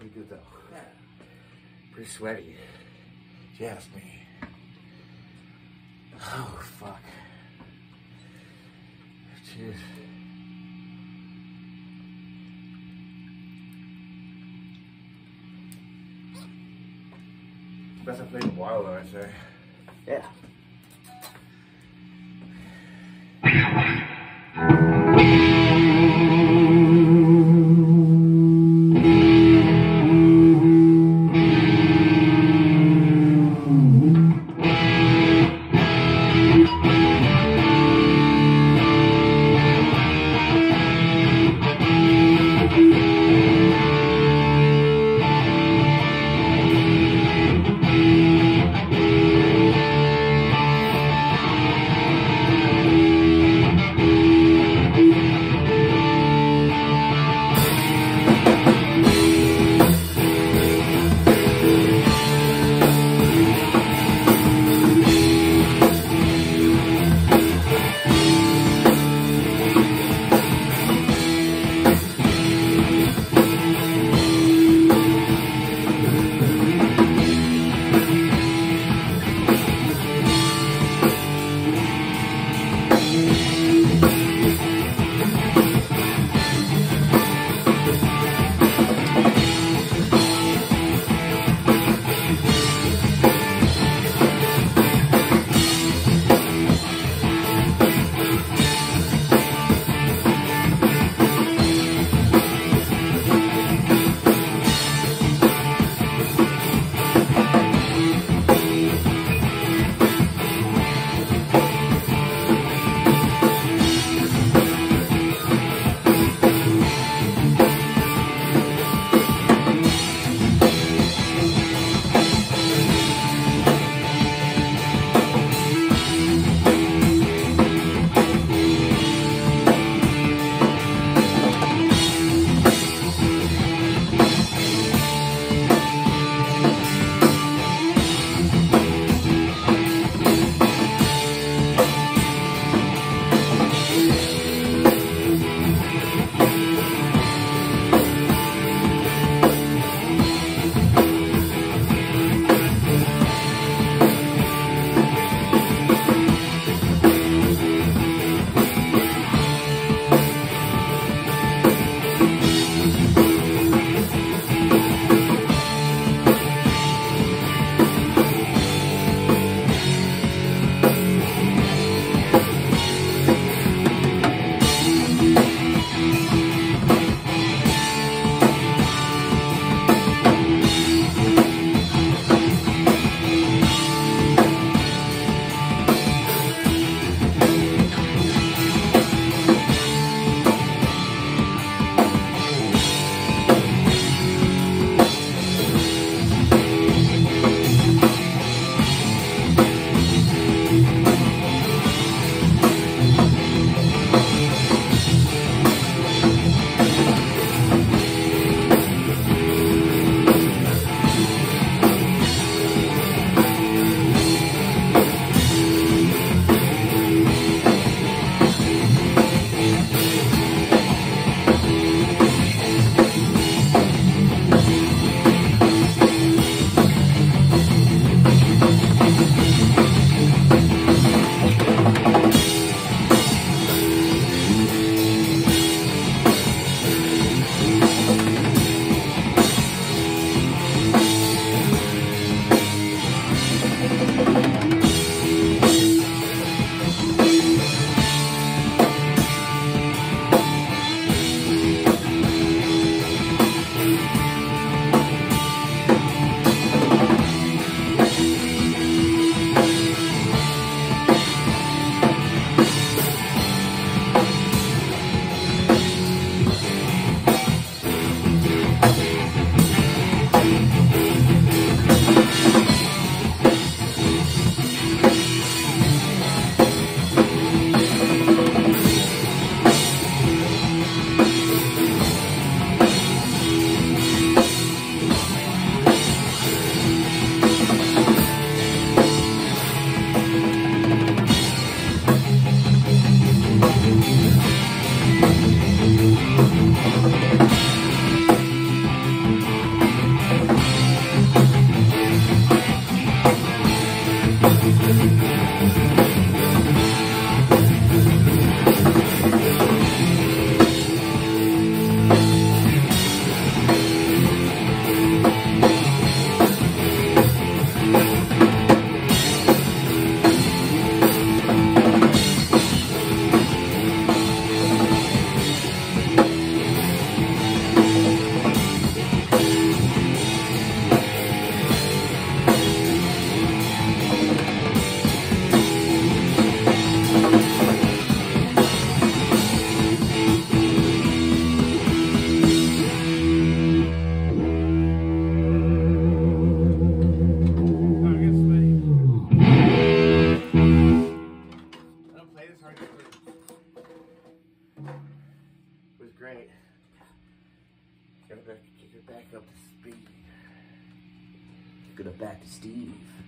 pretty, good though. Yeah. Pretty sweaty. If you ask me. Oh, fuck. Cheers. Best I played in a while though, I'd say. Yeah.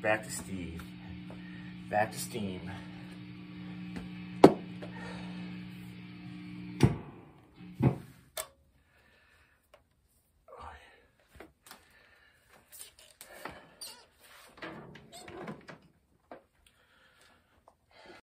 Back to Steve. Back to steam.